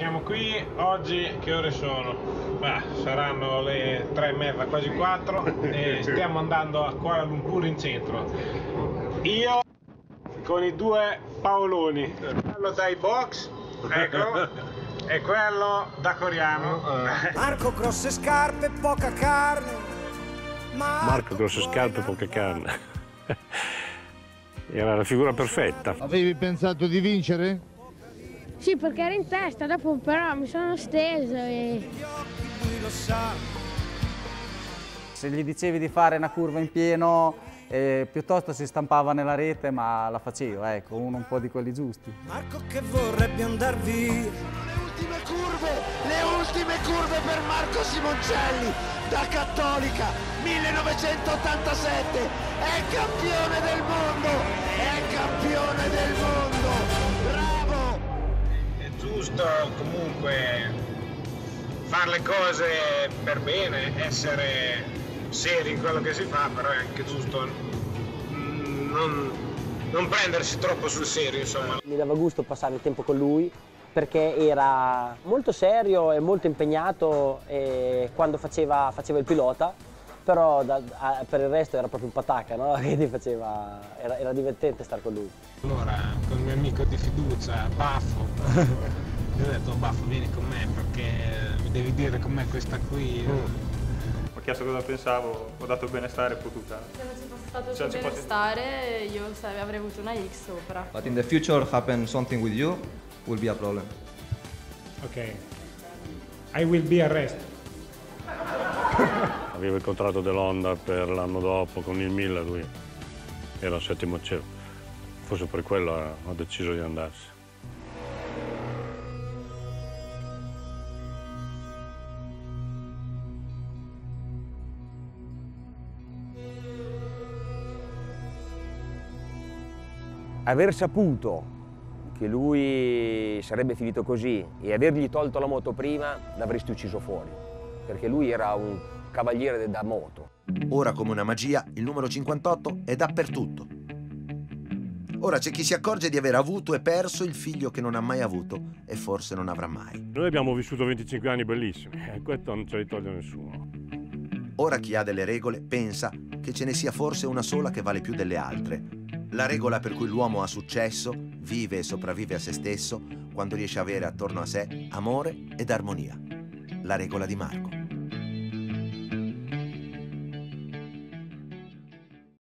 siamo qui oggi, che ore sono? Beh, saranno le tre e mezza, quasi quattro e stiamo andando a Kuala Lumpur in centro. Io con i due Paoloni, quello dai box, ecco, e quello da coreano. Marco grosse scarpe, poca carne. Marco grosse scarpe, poca carne. Era la figura perfetta. Avevi pensato di vincere? Sì, perché ero in testa, dopo però mi sono steso e... Se gli dicevi di fare una curva in pieno, eh, piuttosto si stampava nella rete, ma la facevo, ecco, uno un po' di quelli giusti. Marco che vorrebbe andar via. Le ultime curve, le ultime curve per Marco Simoncelli da Cattolica 1987 è campione del mondo, è campione del mondo. Giusto comunque fare le cose per bene, essere seri in quello che si fa, però è anche giusto mm, non, non prendersi troppo sul serio, insomma. Mi dava gusto passare il tempo con lui perché era molto serio e molto impegnato e quando faceva, faceva il pilota, però da, a, per il resto era proprio un patacca, no? Quindi faceva, era, era divertente stare con lui. Allora, con il mio amico di fiducia, Baffo, gli ho detto Baffo vieni con me perché mi devi dire com'è questa qui. Ho chiesto cosa pensavo, ho dato benestare e potuta. Se non ci fosse stato il benestare, io avrei avuto una X sopra. But in the future happen something with you will be a problem. Ok, I will be arrested. Aveva il contratto dell'Honda per l'anno dopo con il Miller, lui era al settimo cielo. Forse per quello ha ha deciso di andarsi. Aver saputo che lui sarebbe finito così e avergli tolto la moto prima, l'avresti ucciso fuori, perché lui era un cavaliere da moto. Ora come una magia il numero 58 è dappertutto. Ora c'è chi si accorge di aver avuto e perso il figlio che non ha mai avuto e forse non avrà mai. Noi abbiamo vissuto 25 anni bellissimi e questo non ce li toglie nessuno. Ora chi ha delle regole pensa che ce ne sia forse una sola che vale più delle altre. La regola per cui l'uomo ha successo, vive e sopravvive a se stesso quando riesce a avere attorno a sé amore ed armonia. La regola di Marco.